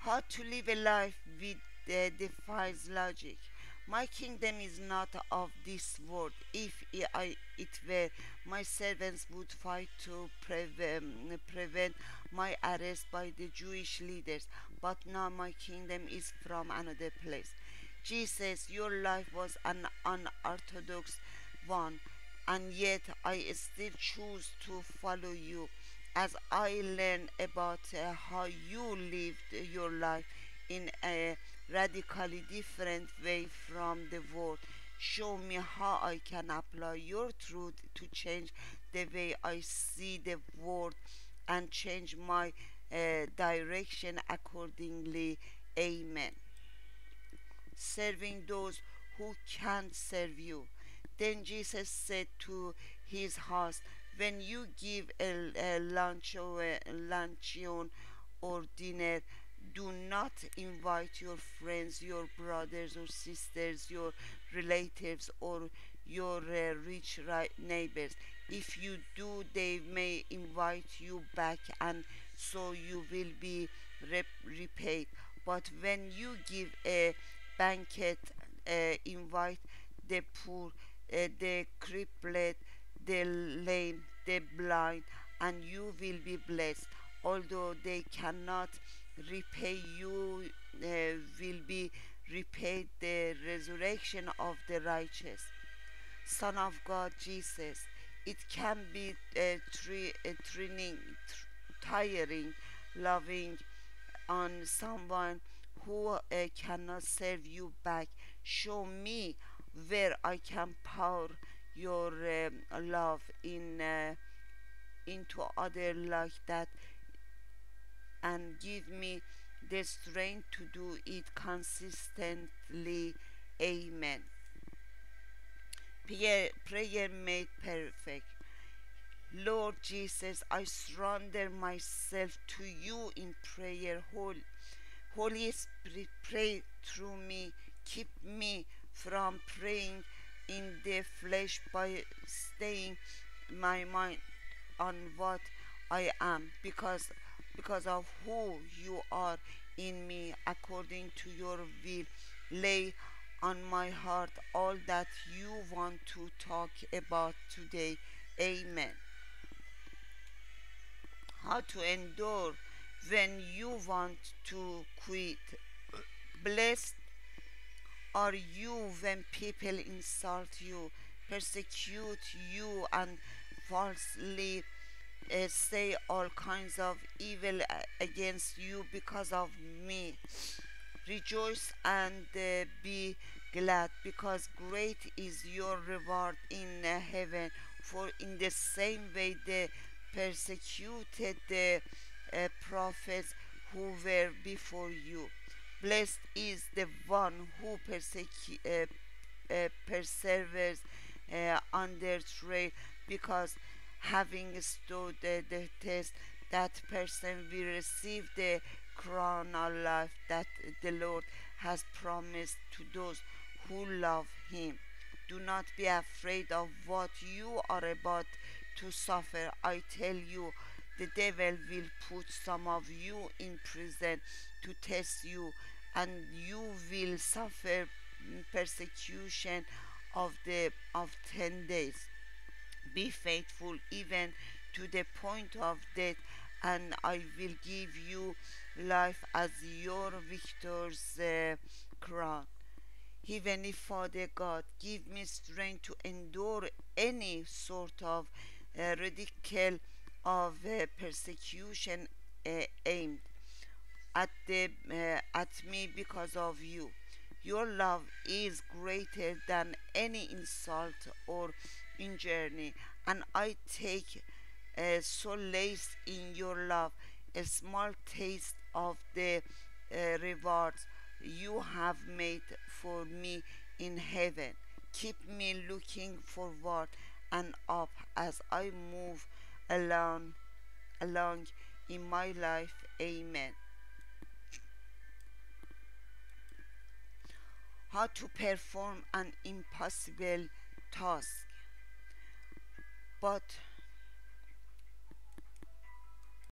how to live a life with uh, defies logic. My kingdom is not of this world. If I, it were, my servants would fight to prevent my arrest by the Jewish leaders. But now my kingdom is from another place. Jesus, your life was an unorthodox one, and yet I still choose to follow you as I learn about uh, how you lived your life in a radically different way from the world. Show me how I can apply your truth to change the way I see the world and change my uh, direction accordingly. Amen. Serving those who can't serve you. Then Jesus said to his house, When you give a, a lunch or a luncheon or dinner, do not invite your friends, your brothers or sisters, your relatives, or your uh, rich neighbors. If you do, they may invite you back, and so you will be rep- repaid. But when you give a banquet, uh, invite the poor, uh, the crippled, the lame, the blind, and you will be blessed. Although they cannot repay you uh, will be repaid the resurrection of the righteous. Son of God Jesus, it can be uh, tri- uh, training, tiring, loving on someone who uh, cannot serve you back. Show me where I can pour your um, love in uh, into other like that and give me the strength to do it consistently. Amen. Prayer, prayer made perfect. Lord Jesus, I surrender myself to you in prayer. Holy, Holy Spirit, pray through me. Keep me from praying in the flesh by staying my mind on what I am because because of who you are in me according to your will. Lay on my heart all that you want to talk about today. Amen. How to endure when you want to quit. Blessed are you when people insult you, persecute you, and falsely uh, say all kinds of evil uh, against you because of me. Rejoice and uh, be glad, because great is your reward in uh, heaven. For in the same way they persecuted the uh, prophets who were before you. Blessed is the one who uh, uh, perseveres under trial, because having stood the test, that person will receive the crown of life that the Lord has promised to those who love Him. Do not be afraid of what you are about to suffer. I tell you, the devil will put some of you in prison to test you, and you will suffer persecution of the of ten days. Be faithful even to the point of death, and I will give you life as your victor's uh, crown. Heavenly Father God, give me strength to endure any sort of uh, ridicule of uh, persecution uh, aimed at the uh, at me because of you. Your love is greater than any insult or injury, and I take uh, solace in your love, a small taste of the uh, rewards you have made for me in heaven. Keep me looking forward and up as I move along along in my life. Amen. How to perform an impossible task. But